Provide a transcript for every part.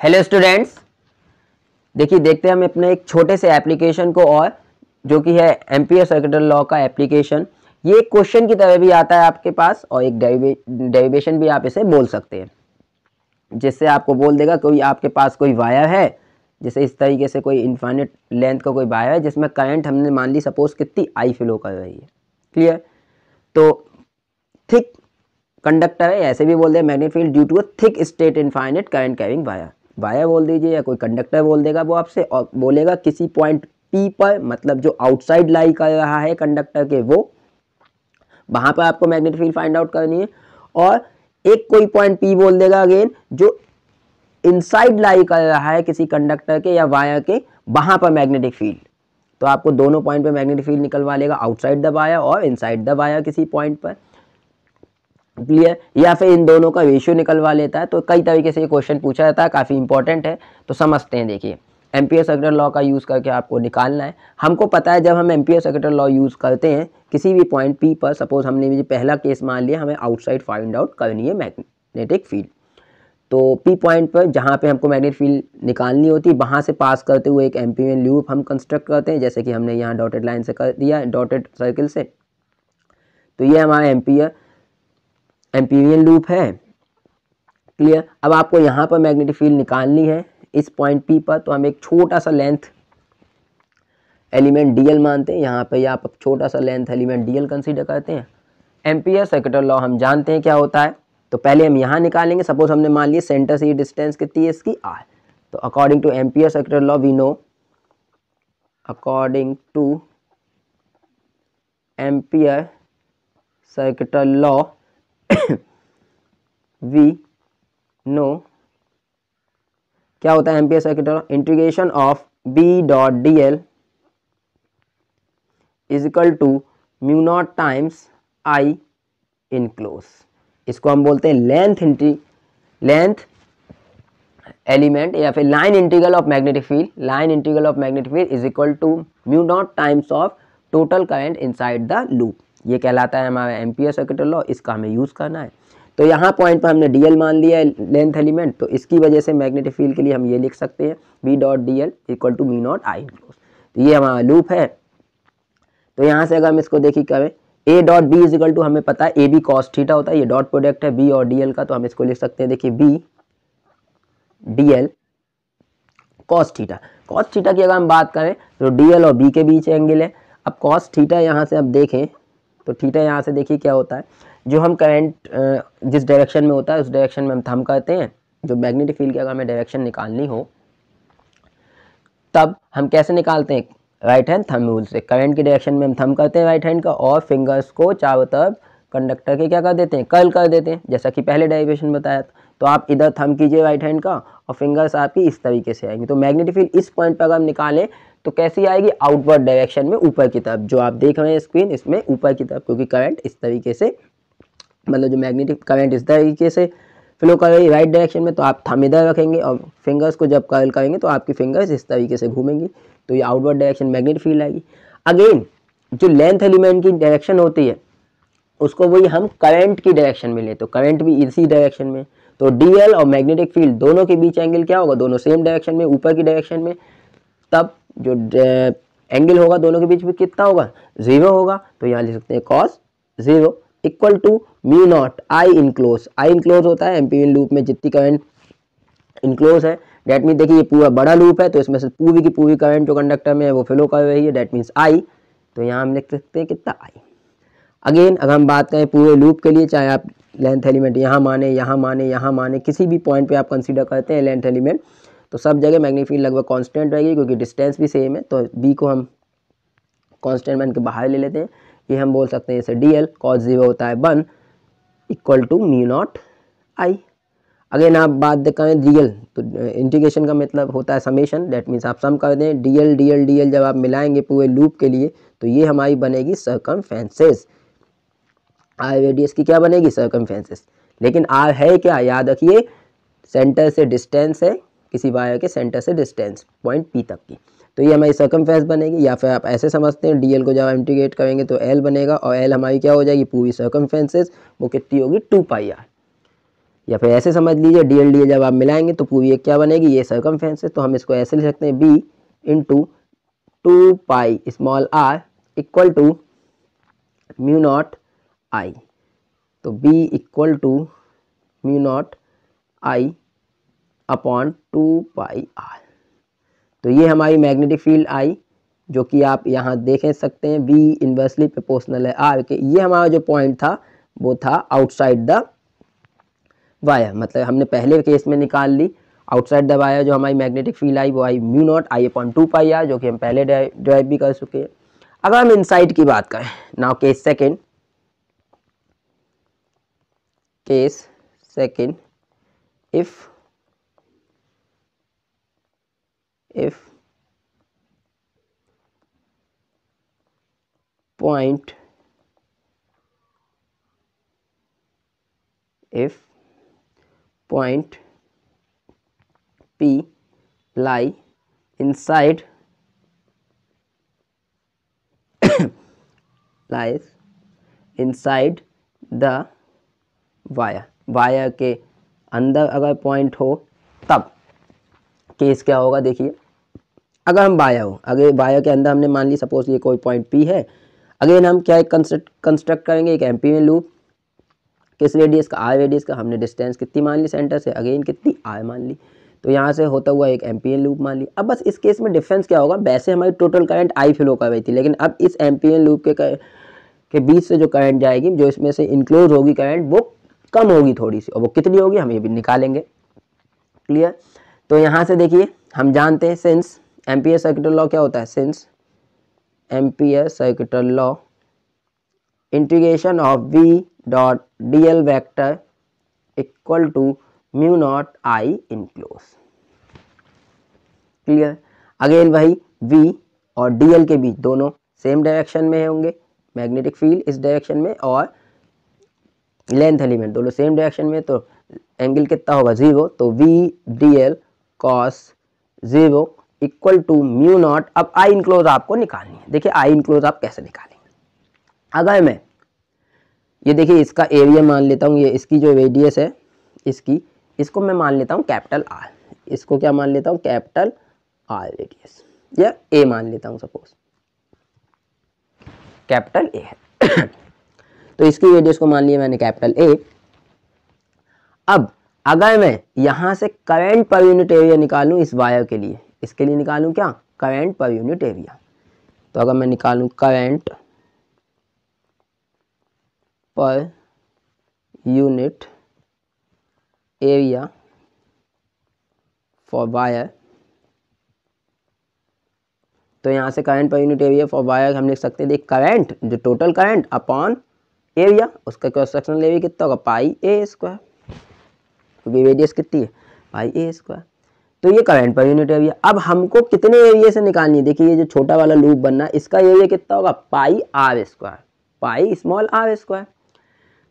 Hello students देखिए, देखते हैं हम अपने एक छोटे से एप्लीकेशन को और, जो कि है एम्पियर सर्किटल लॉ का एप्लीकेशन ये एक क्वेश्चन की तरह भी आता है आपके पास और एक डेरिवेशन भी आप इसे बोल सकते हैं। जिससे आपको बोल देगा कोई आपके पास कोई वायर है, जैसे इस तरीके से कोई इन्फाइनेट लेंथ का कोई वायर है, जिसमें करंट हमने मान ली सपोज़ कितनी आई फ्लो कर रही है। क्लियर तो थिक कंडक्टर है, ऐसे भी बोल दे magnet field due to a thick straight infinite current carrying wire wire बोल दीजिए या कोई कंडक्टर बोल देगा, वो आपसे, और बोलेगा किसी पॉइंट पी पर मतलब जो आउटसाइड लाई कर रहा है कंडक्टर के, वो। वहाँ पर आपको मैग्नेट फ़ील्ड फाइंड आउट करनी है। और एक कोई पॉइंट पी बोल देगा अगेन जो इनसाइड लाई कर रहा है किसी कंडक्टर के या वायर के, वहाँ पर मैग्नेटिक फ़ील्ड तो आपको दोनों पॉइंट पे मैग्नेटिक फ़ील्ड निकलवा लेगा आउटसाइड द वायर और इनसाइड द वायर किसी पॉइंट पर। क्लियर या फिर इन दोनों का रेशियो निकलवा लेता है तो कई तरीके से ये क्वेश्चन पूछा जाता है, काफ़ी इंपॉर्टेंट है तो समझते हैं, देखिए। एम्पियर सर्किटल लॉ का यूज़ करके आपको निकालना है। हमको पता है, जब हम एम्पियर सर्किटल लॉ यूज़ करते हैं, किसी भी पॉइंट पी पर सपोज़ हमने भी पहला केस मान लिया, हमें आउटसाइड फाइंड आउट करनी है मैग्नेटिक फ़ील्ड तो पी पॉइंट पर, जहाँ पे हमको मैग्नेटिक फ़ील्ड निकालनी होती है वहाँ से पास करते हुए एक एम्पियर लूप हम कंस्ट्रक्ट करते हैं, जैसे कि हमने यहाँ डॉटेड लाइन से कर दिया डॉटेड सर्किल से। तो ये हमारा एम्पियर एम्पीरियन लूप है। क्लियर अब आपको यहाँ पर मैग्नेटिक फ़ील्ड निकालनी है। इस पॉइंट पी पर तो हम एक छोटा सा लेंथ एलिमेंट डीएल मानते हैं। यहाँ पे आप छोटा सा लेंथ एलिमेंट डीएल कंसीडर करते हैं। एम्पियर सर्किटल लॉ हम जानते हैं क्या होता है। तो पहले हम यहाँ निकालेंगे। सपोज़ हमने मान लिया सेंटर से ये डिस्टेंस कितनी है इसकी? आर तो according to Ampere circuital law we know according to Ampere circuital law we know क्या होता है Ampere circuit integration of B dot D L is equal to mu naught times I enclose इसको हम बोलते हैं length इंटी length element या फिर line integral of magnetic field line integral of magnetic field is equal to mu naught times of total current inside the loop ये कहलाता है हमारा एम एम्पियर सर्किट लॉ इसका हमें यूज़ करना है। तो यहाँ पॉइंट पर हमने डीएल मान लिया है लेंथ एलिमेंट तो इसकी वजह से मैग्नेटिक फ़ील्ड के लिए हम ये लिख सकते हैं B dot D L equal to mu naught I close तो ये हमारा लूप है। तो यहाँ से अगर हम इसको देखिए करें A dot B is equal to हमें पता है ए बी कॉस थीटा होता है, ये डॉट प्रोडक्ट है बी और डी एल का तो हम इसको लिख सकते हैं, देखिए B D L cos theta cos theta की अगर हम बात करें तो डी एल और बी के बीच एंगल है। अब कॉस थीटा यहाँ से अब देखें तो थीटा यहाँ से देखिए क्या होता है, जो हम करंट जिस डायरेक्शन में होता है, उस डायरेक्शन में हम थम करते हैं, जो मैग्नेटिक फ़ील्ड की अगर हमें डायरेक्शन निकालनी हो, तब हम कैसे निकालते हैं? राइट हैंड थम रूल से। करंट की डायरेक्शन में हम थम करते हैं राइट हैंड का और फिंगर्स को चारों तरफ़ कंडक्टर के क्या कर देते हैं? कर्ल कर देते हैं। जैसा कि पहले डाइवेशन बताया तो आप इधर थम कीजिए राइट हैंड का और फिंगर्स आपकी इस तरीके से आएँगी। तो मैग्नेटिक फ़ील्ड इस पॉइंट पर अगर हम निकालें तो कैसी आएगी? आउटवर्ड डायरेक्शन में ऊपर की तरफ़। जो आप देख रहे हैं स्क्रीन इसमें ऊपर की तरफ़, क्योंकि करंट इस तरीके से मतलब जो मैग्नेटिक करंट इस तरीके से फ्लो कर रही राइट डायरेक्शन में तो आप थम इधर रखेंगे और फिंगर्स को जब कर्ल करेंगे तो आपकी फिंगर्स इस तरीके से घूमेंगी। तो ये आउटवर्ड डायरेक्शन मैग्नेटिक फ़ील्ड आएगी। अगेन जो लेंथ एलिमेंट की डायरेक्शन होती है, उसको वही हम करंट की डायरेक्शन में ले। तो करंट भी इसी डायरेक्शन में। तो डीएल और मैग्नेटिक फ़ील्ड दोनों के बीच एंगल क्या होगा? दोनों सेम डायरेक्शन में, ऊपर की डायरेक्शन में। तब जो एंगल होगा दोनों के बीच में कितना होगा? ज़ीरो होगा। तो यहाँ लिख सकते हैं cos zero equal to mu naught I enclose I enclose होता है एम्पीरियन लूप में जितनी करंट इनक्लोज है डेट मीन देखिए ये पूरा बड़ा लूप है तो इसमें से पूरी की पूरी करंट जो कंडक्टर में है, वो फ्लो कर रही है डेट मीन्स आई तो यहाँ हम लिख सकते हैं कितना आई अगेन अगर हम बात करें पूरे लूप के लिए, चाहे आप लेंथ एलिमेंट यहाँ माने यहाँ माने यहाँ माने, किसी भी पॉइंट पे आप कंसीडर करते हैं लेंथ एलिमेंट तो सब जगह मैग्नीफील्ड लगभग कांस्टेंट रहेगी क्योंकि डिस्टेंस भी सेम है तो बी को हम कांस्टेंट मान के बाहर ले लेते हैं। ये हम बोल सकते हैं जैसे डी एल कॉस ज़ीरो होता है one equal to mu naught I again आप बात करें डी एल तो इंटीग्रेशन का मतलब होता है समेशन डेट मीन्स आप सम कर दें D L D L D L जब आप मिलाएँगे पूरे लूप के लिए तो ये हमारी बनेगी सरकमफेंसेस आर रेडियस की क्या बनेगी? सरकमफेंसेस लेकिन आर है क्या? याद रखिए सेंटर से डिस्टेंस है किसी वायर के सेंटर से डिस्टेंस पॉइंट पी तक की। तो ये हमारी सरकमफेंस बनेगी, या फिर आप ऐसे समझते हैं डीएल को जब आप इंटीग्रेट करेंगे तो एल बनेगा, और एल हमारी क्या हो जाएगी? पूरी सरकमफेंसेस वो कितनी होगी? टू पाई आर या फिर ऐसे समझ लीजिए डी एल जब आप मिलाएँगे तो पूरी एक क्या बनेगी? ये सर्कमफेंस है तो हम इसको ऐसे लिख सकते हैं B into two pi small R equal to mu naught I तो B equal to mu naught I upon two pi R. तो ये हमारी मैग्नेटिक फ़ील्ड आई, जो कि आप यहाँ देख सकते हैं बी इन्वर्सली प्रोपोर्शनल है आर के। ये हमारा जो पॉइंट था, वो था आउटसाइड द वायर मतलब हमने पहले केस में निकाल ली आउटसाइड द वायर जो हमारी मैग्नेटिक फ़ील्ड आई, वो I mu naught I upon two pi R जो कि हम पहले ड्राइव भी कर चुके हैं। अगर हम इनसाइड की बात करें now case second case second if if point if point P lie inside lies inside the wire wire के अंदर अगर पॉइंट हो तब केस क्या होगा देखिए। अगर हम वायर हो अगर वायर के अंदर हमने मान ली सपोज़ ये कोई पॉइंट पी है अगेन हम क्या एक कंस्ट्रक्ट करेंगे एक एम में लूप किस रेडियस का? आर रेडियस का। हमने डिस्टेंस कितनी मान ली सेंटर से? अगेन कितनी? आर मान ली। तो यहाँ से होता हुआ एक एमपीएन लूप मान ली अब बस इस केस में डिफरेंस क्या होगा? वैसे हमारी टोटल करंट आई फ्लो कर रही थी लेकिन अब इस एम लूप के कर, के बीच से जो करंट जाएगी जो इसमें से इनक्लोज होगी करंट वो कम होगी थोड़ी सी और वो कितनी होगी? हम ये भी निकालेंगे। क्लियर तो यहाँ से देखिए, हम जानते हैं सिंस एम्पियर सर्किट लॉ क्या होता है? Since Ampere circuital law integration of B dot D L vector equal to mu naught I enclose clear again वही वी और dl के बीच दोनों सेम डायरेक्शन में होंगे मैग्नेटिक फ़ील्ड इस डायरेक्शन में और लेंथ एलिमेंट दोनों सेम डायरेक्शन में तो एंगल कितना होगा? ज़ीरो तो B D L cos zero equal to mu naught अब आई इनक्लोज आपको निकालनी है। देखिए आई इनक्लोज आप कैसे निकालेंगे? अगर मैं, ये देखिए, इसका एरिया मान लेता हूँ, ये इसकी जो रेडियस है, इसकी, इसको मैं मान लेता हूँ कैपिटल आर इसको क्या मान लेता हूँ? कैपिटल आर रेडियस या ए मान लेता हूँ सपोज़ कैपिटल ए है। तो इसकी रेडियस को मान लिया मैंने कैपिटल ए अब अगर मैं यहाँ से करंट पर यूनिट एरिया निकालूं इस वायर के लिए, इसके लिए निकालूं क्या? करंट पर यूनिट एरिया तो अगर मैं निकालूं current per unit area for wire तो यहाँ से current per unit area for wire हम लिख सकते देख करंट जो टोटल करंट अपॉन एरिया उसका क्रॉस सेक्शनल एरिया कितना होगा? पाई ए स्क्वायर क्योंकि रेडियस कितनी है? पाई ए स्क्वायर तो ये करंट पर यूनिट एरिया अब हमको कितने एरिया से निकालनी है? देखिए, ये जो छोटा वाला लूप बनना है इसका एरिया कितना होगा? Pi R square pi small R square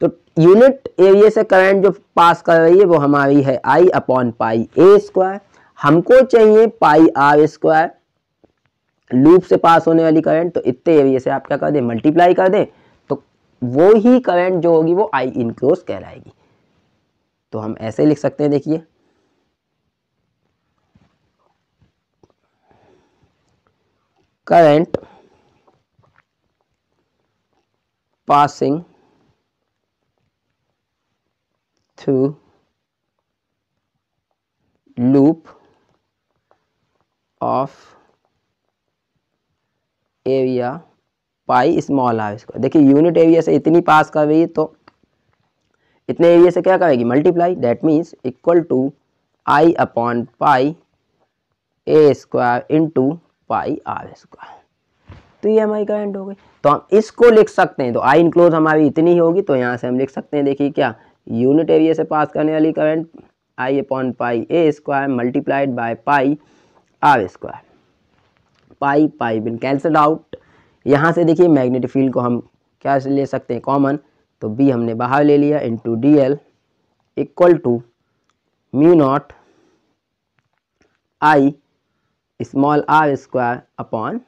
तो यूनिट एरिया से करंट जो पास कर रही है, वो हमारी है आई अपॉन पाई ए स्क्वायर हमको चाहिए पाई आर स्क्वायर लूप से पास होने वाली करंट तो इतने एरिया से आप क्या कर दें? मल्टीप्लाई कर दें. तो वो ही करंट जो होगी, वो आई इनक्लोज कहलाएगी. तो हम ऐसे लिख सकते हैं, देखिए। Current passing through loop of area pi small R square देखिए यूनिट एरिया से इतनी पास कर रही है तो इतने एरिया से क्या करेगी? Multiply that means equal to I upon pi A square into pi R square तो ये हमारी करंट हो गई। तो हम इसको लिख सकते हैं। तो आई इनक्लोज हमारी इतनी ही होगी तो यहाँ से हम लिख सकते हैं, देखिए क्या यूनिट एरिया से पास करने वाली current I upon pi A square multiplied by pi R square pi pi been cancel out यहाँ से देखिए मैग्नेटिक फ़ील्ड को हम क्या ले सकते हैं? कॉमन तो बी हमने बाहर ले लिया into D L equal to mu naught I small R square upon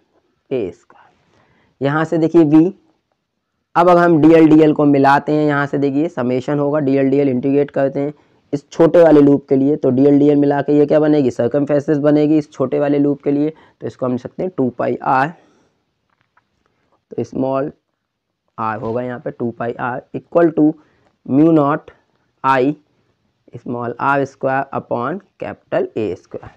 A square यहाँ से देखिए वी अब अगर हम डी एल डी एल को मिलाते हैं, यहाँ से देखिए समेशन होगा D L D L integrate करते हैं इस छोटे वाले लूप के लिए तो डी एल डी एल मिला के ये क्या बनेगी? सर्कम बनेगी इस छोटे वाले लूप के लिए तो इसको हम लिख सकते हैं टू पाई आर तो स्मॉल आर होगा यहाँ पे two pi R equal to mu naught I small R square upon capital A square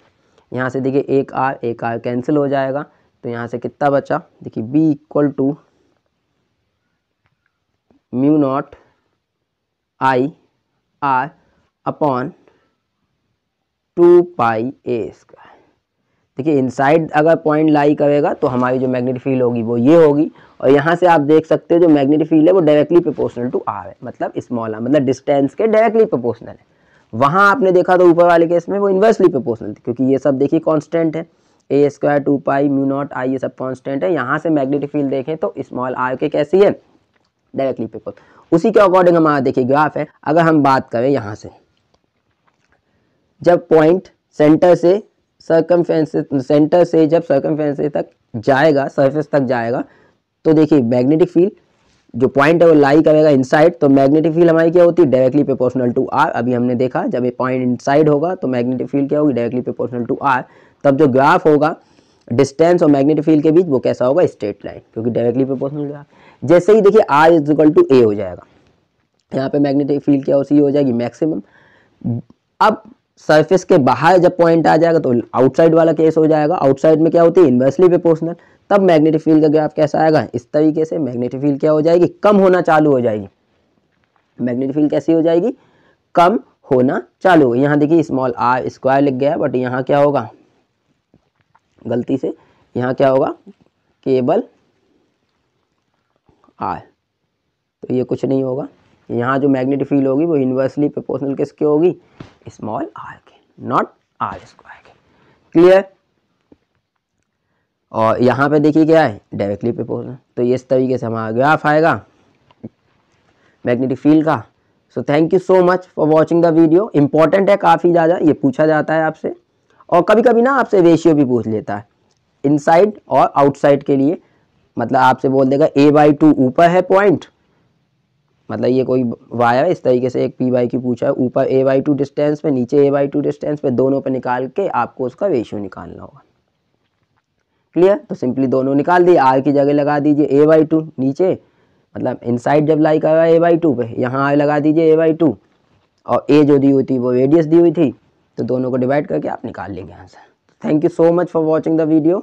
यहाँ से देखिए एक आर एक आर कैंसिल हो जाएगा। तो यहाँ से कितना बचा? देखिए B equal to mu naught I R upon two pi A square देखिए इनसाइड अगर पॉइंट लाई करेगा तो हमारी जो मैग्नेटिक फ़ील्ड होगी, वो ये होगी। और यहाँ से आप देख सकते हो, जो मैग्नेटिक फ़ील्ड है, वो डायरेक्टली प्रोपोर्शनल टू आर है। मतलब स्मॉल आर मतलब डिस्टेंस के डायरेक्टली प्रोपोर्शनल है। वहाँ आपने देखा तो ऊपर वाले केस में वो इन्वर्सली प्रोपोर्शनल थी, क्योंकि ये सब देखिए कॉन्स्टेंट है। A square two pi mu naught I ये सब कॉन्स्टेंट है। यहाँ से मैग्नेटिक फ़ील्ड देखें तो स्मॉल आर के कैसी है? डायरेक्टली प्रोपोर्शनल उसी के अकॉर्डिंग हमारा देखिए ग्राफ है। अगर हम बात करें यहाँ से, जब पॉइंट सेंटर से सर्कम सेंटर से जब सर्कम तक जाएगा सरफेस तक जाएगा तो देखिए मैग्नेटिक फ़ील्ड जो पॉइंट है वो लाई करेगा इनसाइड तो मैग्नेटिक फ़ील्ड हमारी क्या होती है? डायरेक्टली प्रोपोर्शनल टू आर अभी हमने देखा, जब ये पॉइंट इनसाइड होगा तो मैग्नेटिक फ़ील्ड क्या होगी? डायरेक्टली प्रोपोर्शनल टू आर तब जो ग्राफ होगा डिस्टेंस और मैग्नेटिक फ़ील्ड के बीच वो कैसा होगा? स्ट्रेट लाइन क्योंकि डायरेक्टली प्रोपोर्शनल ग्राफ जैसे ही देखिए R is equal to A हो जाएगा। यहाँ पे मैग्नेटिक फ़ील्ड क्या उसी हो जाएगी मैक्सिमम अब सरफेस के बाहर जब पॉइंट आ जाएगा तो आउटसाइड वाला केस हो जाएगा। आउटसाइड में क्या होती है? इन्वर्सली प्रोपोर्शनल तब मैग्नेटिक फ़ील्ड का ग्राफ कैसा आएगा? इस तरीके से मैग्नेटिक फ़ील्ड क्या हो जाएगी? कम होना चालू हो जाएगी। मैग्नेटिक फ़ील्ड कैसी हो जाएगी? कम होना चालू। हो यहाँ देखिए स्मॉल आर स्क्वायर लिख गया बट यहाँ क्या होगा? गलती से यहाँ क्या होगा? केबल आर तो ये कुछ नहीं होगा। यहाँ जो मैग्नेटिक फ़ील्ड होगी वो इन्वर्सली प्रोपोर्शनल किसके होगी? स्मॉल आर के नॉट आर स्क्वायर के. क्लियर और यहाँ पे देखिए क्या है? डायरेक्टली प्रोपोर्शनल तो इस तरीके से हमारा ग्राफ आएगा मैग्नेटिक फ़ील्ड का. So thank you so much for watching the video important है काफ़ी ज़्यादा, ये पूछा जाता है आपसे। और कभी कभी ना आपसे रेशियो भी पूछ लेता है। इनसाइड और आउटसाइड के लिए मतलब आपसे बोल देगा ए बाई टू ऊपर है पॉइंट मतलब ये कोई वायर है, इस तरीके से एक पी बाई की पूछा है, ऊपर ए बाई टू डिस्टेंस पे, नीचे ए बाई टू डिस्टेंस पे, दोनों पे निकाल के आपको उसका रेशियो निकालना होगा। क्लियर? तो सिंपली दोनों निकाल दिए, आर की जगह लगा दीजिए ए बाई टू, नीचे मतलब इनसाइड जब लाई कर रहा है ए बाई टू पे, यहाँ आर लगा दीजिए ए बाई टू, और ए जो दी हुई थी वो रेडियस दी हुई थी तो दोनों को डिवाइड करके आप निकाल लेंगे answer thank you so much for watching the video